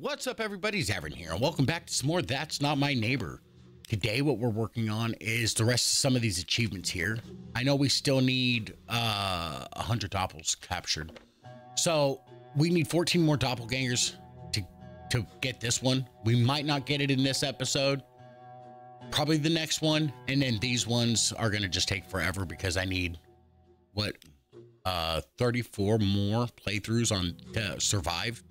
What's up, everybody? Xavrun here, and welcome back to some more That's Not My Neighbor. Today, what we're working on is the rest of some of these achievements here. I know we still need uh, 100 doppels captured. So, we need 14 more doppelgangers to, to get this one. We might not get it in this episode. Probably the next one. And then these ones are going to just take forever because I need, what, uh, 34 more playthroughs on to survive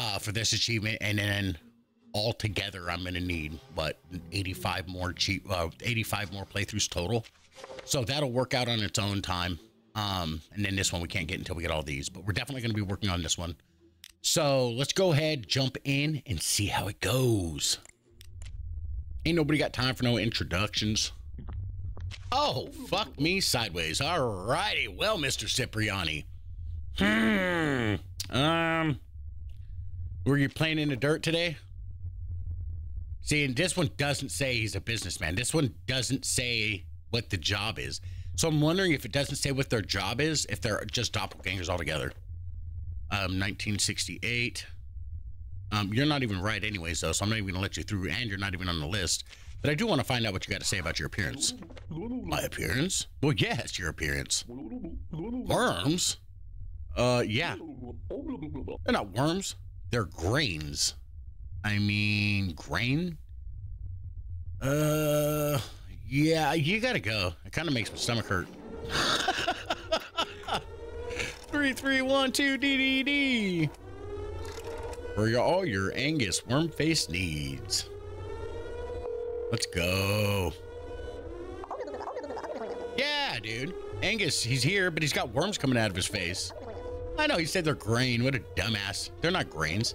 uh, for this achievement, and then all together, I'm gonna need what 85 more cheap, uh, 85 more playthroughs total. So that'll work out on its own time. Um, and then this one we can't get until we get all these, but we're definitely gonna be working on this one. So let's go ahead, jump in, and see how it goes. Ain't nobody got time for no introductions. Oh, fuck me sideways. All righty. Well, Mr. Cipriani. Hmm. Um. Were you playing in the dirt today? See, and this one doesn't say he's a businessman. This one doesn't say what the job is. So I'm wondering if it doesn't say what their job is, if they're just doppelgangers altogether. Um, 1968. Um, you're not even right, anyways, though, so I'm not even going to let you through, and you're not even on the list. But I do want to find out what you got to say about your appearance. My appearance? Well, yes, your appearance. Worms? Uh, yeah. They're not worms. They're grains. I mean, grain? Uh, yeah, you gotta go. It kind of makes my stomach hurt. three, three, one, two, D, D, D. For your, all your Angus worm face needs. Let's go. Yeah, dude. Angus, he's here, but he's got worms coming out of his face. I know, he said they're grain. What a dumbass. They're not grains.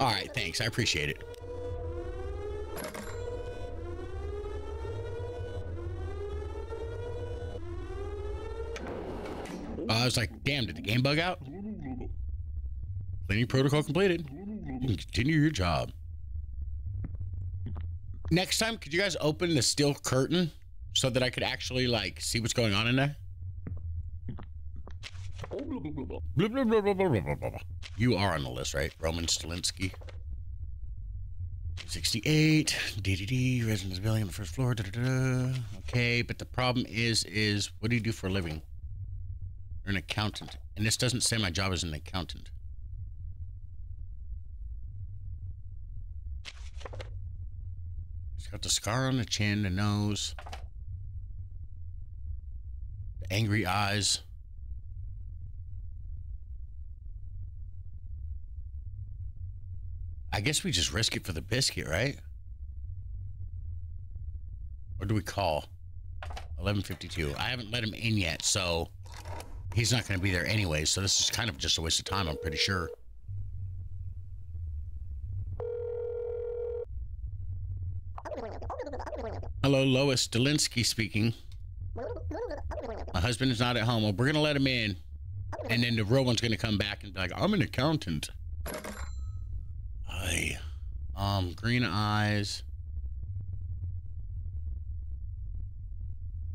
All right, thanks. I appreciate it. Uh, I was like, damn, did the game bug out? Cleaning protocol completed. You continue your job. Next time, could you guys open the steel curtain so that I could actually like see what's going on in there? You are on the list, right? Roman Stalinsky. 68, DDD, residence building on the first floor. Da, da, da. Okay, but the problem is, is what do you do for a living? You're an accountant. And this doesn't say my job as an accountant. He's got the scar on the chin, the nose, the angry eyes. I guess we just risk it for the biscuit, right? Or do we call? 1152. I haven't let him in yet, so he's not going to be there anyway. So this is kind of just a waste of time, I'm pretty sure. Hello, Lois Delinsky speaking. My husband is not at home. Well, we're going to let him in. And then the real one's going to come back and be like, I'm an accountant. Um, green eyes.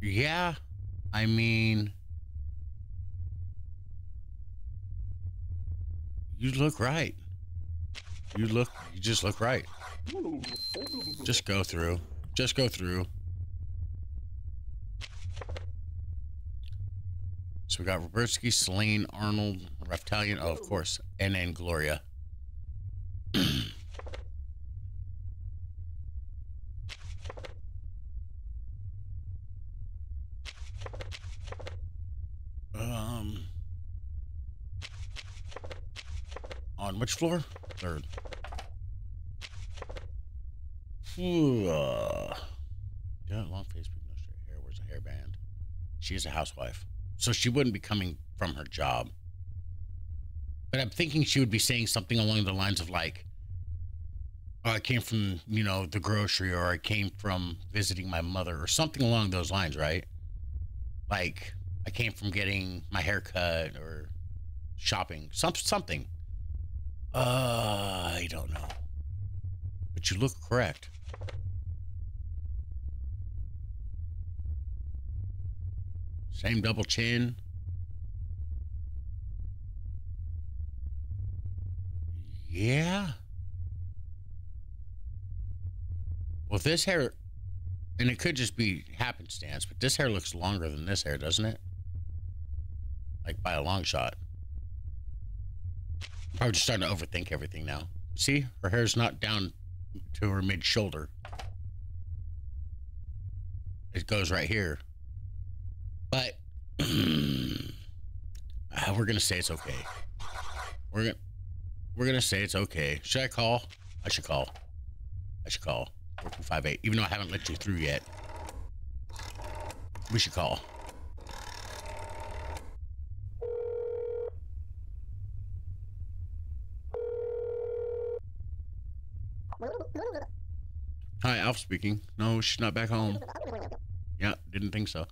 Yeah, I mean, you look right. You look, you just look right. Just go through. Just go through. So we got Robertsky, Celine, Arnold, Raftalion, oh, of course, and then Gloria. um, on which floor? Third. Ooh, uh, yeah, long face, no straight hair, wears a hairband. She is a housewife, so she wouldn't be coming from her job. But I'm thinking she would be saying something along the lines of like, oh, I came from, you know, the grocery or I came from visiting my mother or something along those lines, right? Like, I came from getting my hair cut or shopping, some, something. Uh, I don't know. But you look correct. Same double chin. Yeah. Well, this hair, and it could just be happenstance, but this hair looks longer than this hair, doesn't it? Like by a long shot. Probably just starting to overthink everything now. See, her hair's not down to her mid shoulder. It goes right here. But uh, we're gonna say it's okay. We're gonna we're gonna say it's okay. Should I call? I should call. I should call. 4258. Even though I haven't let you through yet. We should call. Hi, Alf speaking. No, she's not back home. Yeah, didn't think so.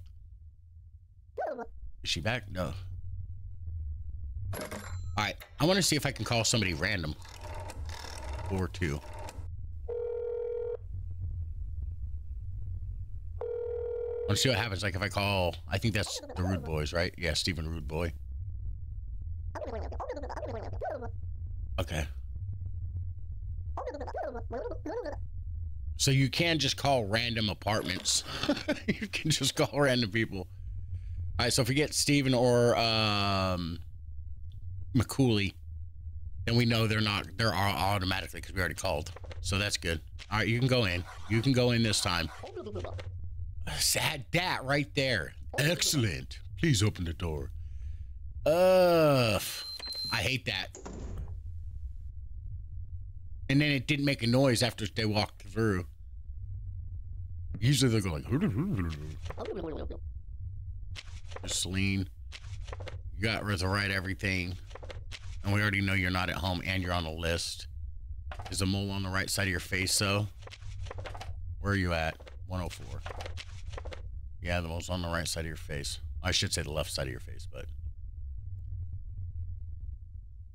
Is she back? No. All right, I want to see if I can call somebody random. Or two. Let's see what happens. Like if I call, I think that's the Rude Boys, right? Yeah, Stephen Rude Boy. Okay. So you can just call random apartments. you can just call random people. All right, so if we get Steven or um, McCooley, then we know they're not, they're automatically because we already called. So that's good. All right, you can go in. You can go in this time. Sad that right there. Excellent. Please open the door. Ugh. I hate that. And then it didn't make a noise after they walked through. Usually they'll go like. Celine, you got the right everything. And we already know you're not at home and you're on the list. Is a mole on the right side of your face, though? Where are you at? 104. Yeah, the mole's on the right side of your face. I should say the left side of your face, but.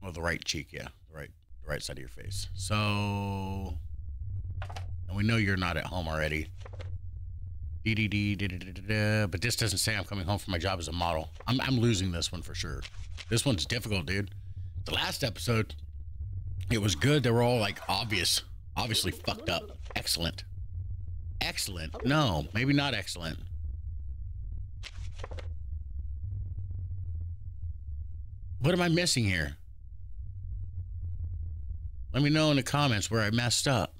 Well, the right cheek, yeah. The right, the right side of your face. So. And we know you're not at home already. But this doesn't say I'm coming home from my job as a model. I'm, I'm losing this one for sure. This one's difficult, dude. The last episode, it was good. They were all like obvious, obviously fucked up. Excellent. Excellent. No, maybe not excellent. What am I missing here? Let me know in the comments where I messed up.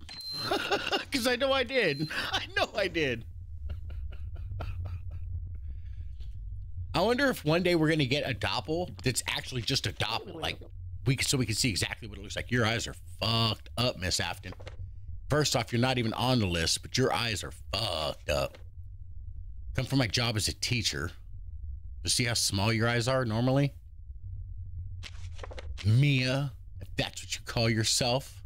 Because I know I did. I know I did. Wonder if one day we're gonna get a doppel that's actually just a doppel, like we so we can see exactly what it looks like. Your eyes are fucked up, Miss Afton. First off, you're not even on the list, but your eyes are fucked up. Come from my job as a teacher. See how small your eyes are normally. Mia, if that's what you call yourself.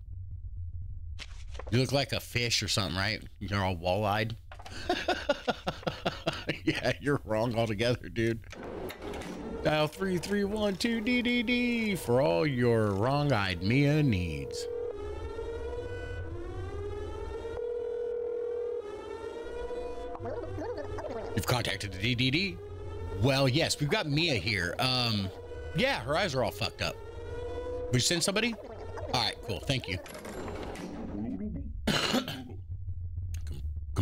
You look like a fish or something, right? You're all wall-eyed. yeah, you're wrong altogether, dude. Dial 3312 DDD for all your wrong-eyed Mia needs. You've contacted the DDD? Well, yes, we've got Mia here. Um, yeah, her eyes are all fucked up. We send somebody? All right, cool. Thank you.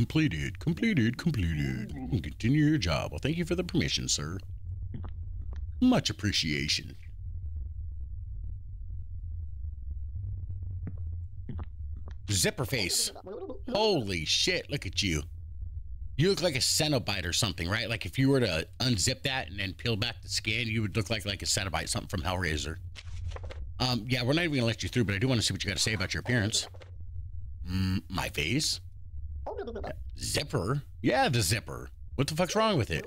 Completed, completed, completed. Continue your job. Well, thank you for the permission, sir. Much appreciation. Zipper face. Holy shit, look at you. You look like a Cenobite or something, right? Like if you were to unzip that and then peel back the skin, you would look like like a Cenobite, something from Hellraiser. Um, yeah, we're not even gonna let you through, but I do want to see what you got to say about your appearance. Mm, my face? Zipper? Yeah, the zipper. What the fuck's wrong with it?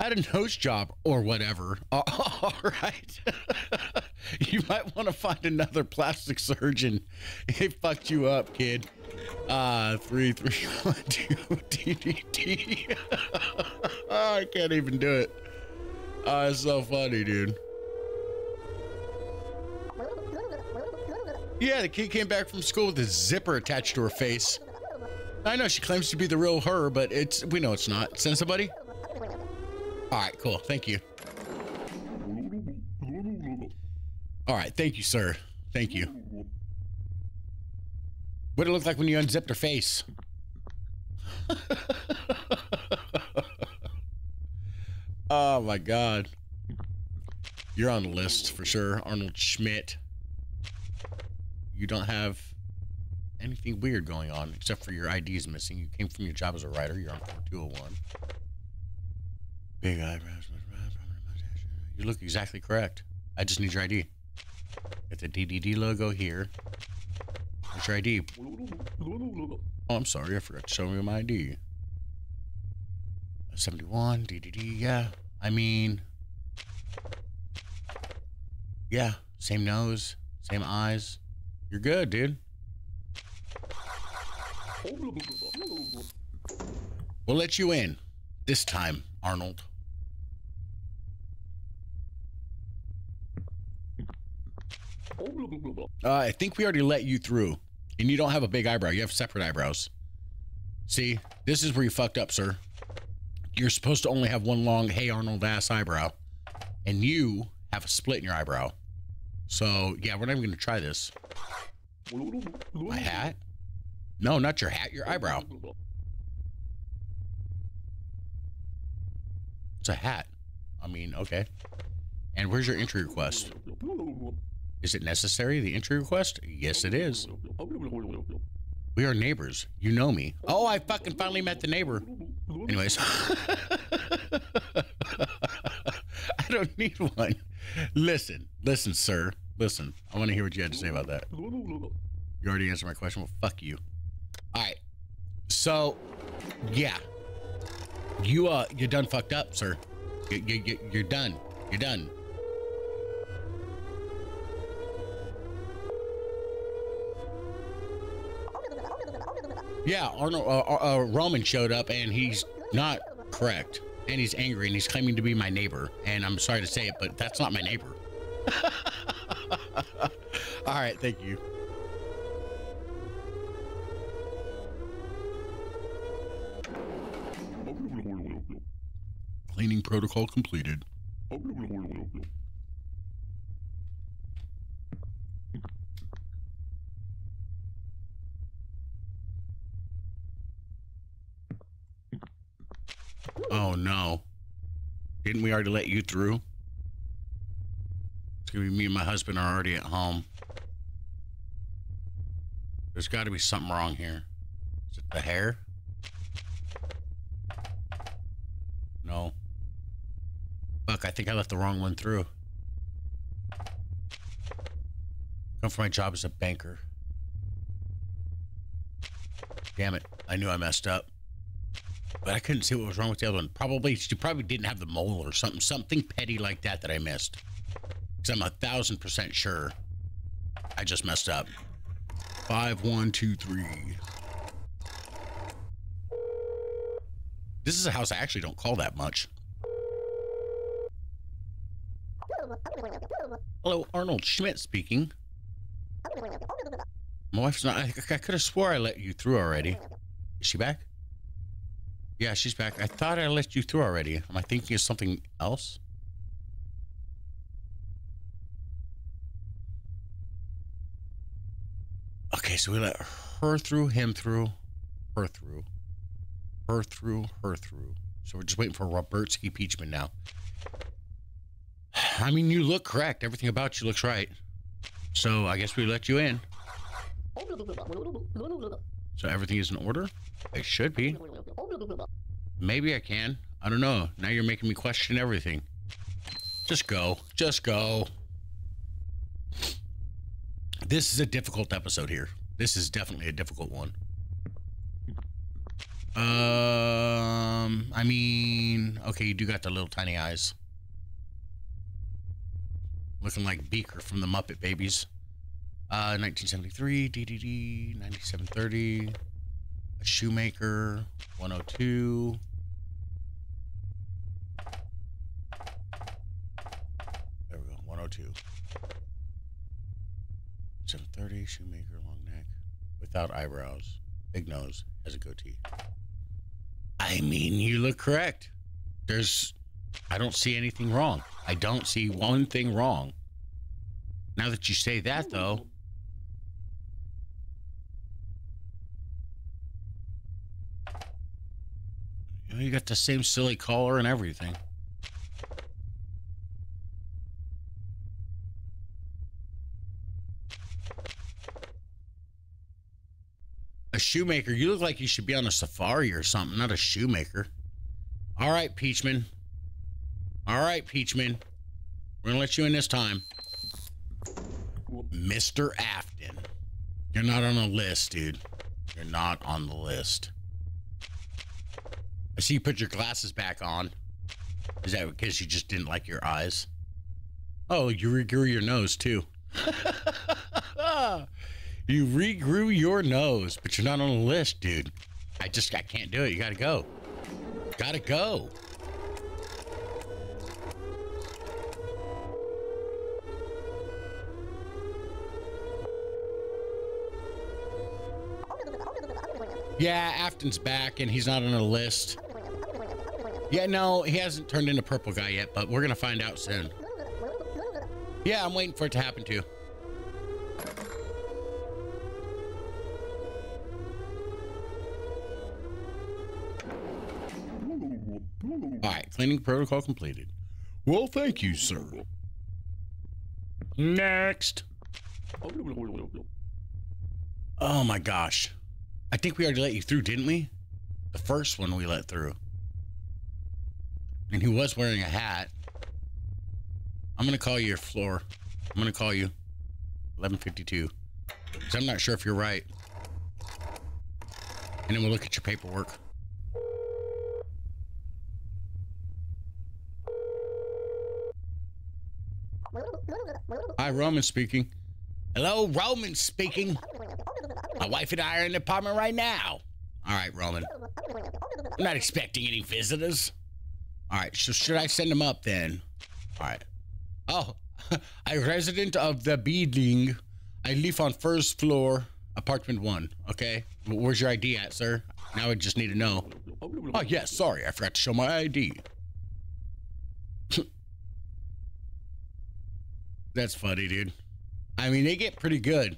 I had a nose job or whatever. all right. you might want to find another plastic surgeon. It fucked you up, kid. Uh, three, three, one, two, DDT. I can't even do it. Oh, it's so funny, dude. Yeah, the kid came back from school with a zipper attached to her face. I know she claims to be the real her, but it's we know it's not. Send somebody? All right, cool. Thank you. All right, thank you, sir. Thank you. What did it look like when you unzipped her face? oh my god. You're on the list for sure, Arnold Schmidt. You don't have anything weird going on except for your ID is missing. You came from your job as a writer. You're on 4201. Big eyebrows. You look exactly correct. I just need your ID. Get the DDD logo here. What's your ID? Oh, I'm sorry. I forgot to show you my ID. 71, DDD, yeah. I mean, yeah, same nose, same eyes. You're good, dude. We'll let you in. This time, Arnold. Uh, I think we already let you through. And you don't have a big eyebrow. You have separate eyebrows. See, this is where you fucked up, sir. You're supposed to only have one long, hey, Arnold ass eyebrow. And you have a split in your eyebrow. So, yeah, we're not even going to try this. My hat? No, not your hat, your eyebrow. It's a hat. I mean, okay. And where's your entry request? Is it necessary, the entry request? Yes, it is. We are neighbors. You know me. Oh, I fucking finally met the neighbor. Anyways. I don't need one. Listen, listen, sir. Listen, I want to hear what you had to say about that. You already answered my question. Well, fuck you. All right. So, yeah. You, uh, you're done fucked up, sir. You, you, you, you're done. You're done. Yeah, Arnold uh, uh, uh, Roman showed up and he's not correct, and he's angry and he's claiming to be my neighbor. And I'm sorry to say it, but that's not my neighbor. All right, thank you. Cleaning protocol completed. Oh no. Didn't we already let you through? It's gonna be me and my husband are already at home. There's gotta be something wrong here. Is it the hair? No. Fuck, I think I left the wrong one through. Come for my job as a banker. Damn it. I knew I messed up but I couldn't see what was wrong with the other one. Probably she probably didn't have the mole or something, something petty like that that I missed. Because I'm a thousand percent sure I just messed up. Five, one, two, three. This is a house I actually don't call that much. Hello, Arnold Schmidt speaking. My wife's not. I, I could have swore I let you through already. Is she back? Yeah, she's back. I thought I let you through already. Am I thinking of something else? Okay, so we let her through, him through, her through, her through, her through. So we're just waiting for Robertsky Peachman now. I mean, you look correct. Everything about you looks right. So I guess we let you in. So everything is in order? It should be. Maybe I can. I don't know. Now you're making me question everything. Just go. Just go. This is a difficult episode here. This is definitely a difficult one. Um, I mean, okay, you do got the little tiny eyes. Looking like Beaker from the Muppet Babies. Uh, 1973, DDD, 9730, a Shoemaker, 102. There we go, 102. 730, Shoemaker, long neck, without eyebrows, big nose, has a goatee. I mean, you look correct. There's, I don't see anything wrong. I don't see one thing wrong. Now that you say that, though. You, got the same silly collar and everything. A shoemaker. You look like you should be on a safari or something, not a shoemaker. All right, Peachman. All right, Peachman. We're gonna let you in this time. Mr. Afton. You're not on the list, dude. You're not on the list. I see you put your glasses back on. Is that because you just didn't like your eyes? Oh, you regrew your nose too. you regrew your nose, but you're not on the list, dude. I just I can't do it. You gotta go. Gotta go. Yeah, Afton's back and he's not on the list. Yeah, no, he hasn't turned into purple guy yet, but we're gonna find out soon. Yeah, I'm waiting for it to happen too. All right, cleaning protocol completed. Well, thank you, sir. Next. Oh my gosh. I think we already let you through, didn't we? The first one we let through. And he was wearing a hat. I'm going to call you your floor. I'm going to call you 1152. Because I'm not sure if you're right. And then we'll look at your paperwork. Hi, Roman speaking. Hello, Roman speaking. My wife and I are in the apartment right now. All right, Roman. I'm not expecting any visitors. All right, so should I send them up then? All right. Oh, a resident of the building. I live on first floor, apartment one. Okay. Where's your ID at, sir? Now I just need to know. Oh, yes. Sorry, I forgot to show my ID. That's funny, dude. I mean, they get pretty good.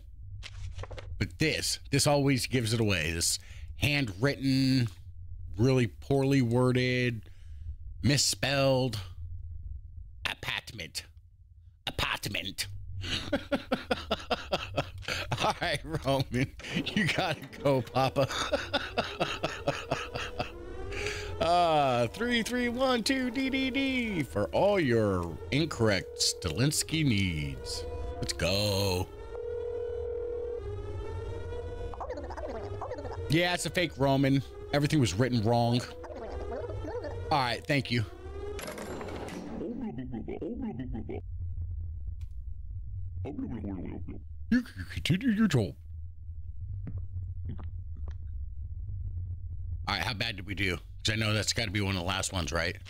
But this, this always gives it away. This handwritten, really poorly worded, misspelled apartment. Apartment. All right, Roman, you gotta go, Papa. Uh, three, three, one, two, DDD for all your incorrect Stilinski needs. Let's go. Yeah, it's a fake Roman. Everything was written wrong. All right, thank you. You can continue your job. All right, how bad did we do? Because I know that's got to be one of the last ones, right?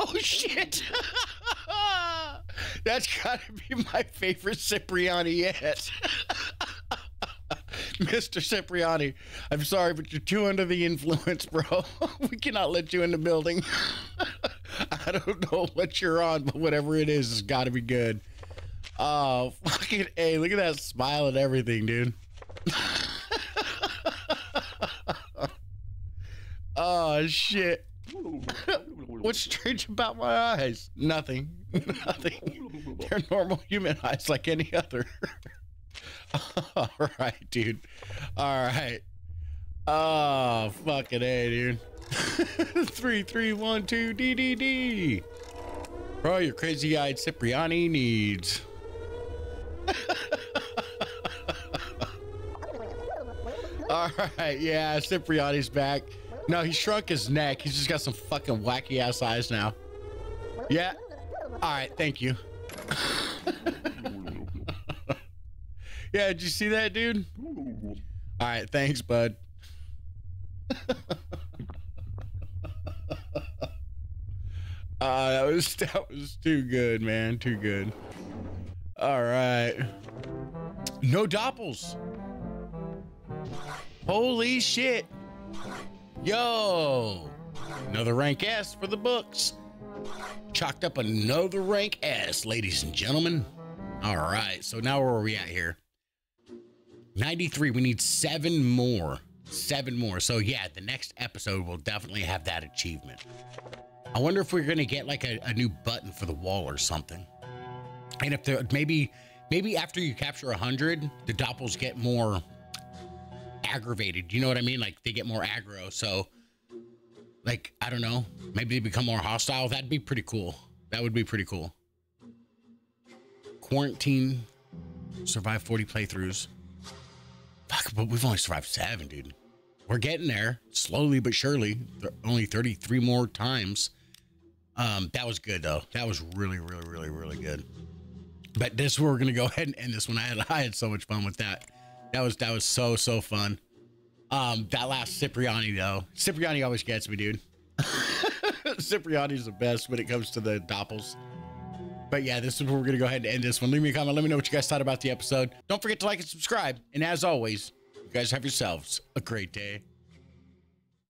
Oh, shit. that's got to be my favorite Cipriani yet. Mr. Cipriani, I'm sorry, but you're too under the influence, bro. we cannot let you in the building. I don't know what you're on, but whatever it is, it's got to be good. Oh, fucking A. Look at that smile and everything, dude. oh, shit. What's strange about my eyes? Nothing. Nothing. They're normal human eyes like any other. All right, dude. All right. Oh, fucking A, dude. three, three, one, two, DDD. For all your crazy eyed Cipriani needs. all right, yeah, Cipriani's back. No, he shrunk his neck. He's just got some fucking wacky ass eyes now. Yeah. All right, thank you. Yeah, did you see that, dude? All right, thanks, bud. Uh, that was that was too good, man. Too good. All right. No doppels. Holy shit. Yo. Another rank S for the books. chalked up another rank S, ladies and gentlemen. All right, so now where are we at here? 93. We need seven more. Seven more. So yeah, the next episode will definitely have that achievement. I wonder if we're gonna get like a, a new button for the wall or something. And if there maybe maybe after you capture a hundred, the doppels get more aggravated. You know what I mean? Like they get more aggro. So like I don't know, maybe they become more hostile. That'd be pretty cool. That would be pretty cool. Quarantine, survive 40 playthroughs. Fuck, but we've only survived seven, dude. We're getting there slowly but surely. Only 33 more times. Um, that was good though. That was really, really, really, really good. But this we're gonna go ahead and end this one. I had I had so much fun with that. That was that was so so fun. Um, that last Cipriani though. Cipriani always gets me, dude. Cipriani's the best when it comes to the doppels. But yeah, this is where we're gonna go ahead and end this one. Leave me a comment. Let me know what you guys thought about the episode. Don't forget to like and subscribe. And as always, you guys have yourselves a great day.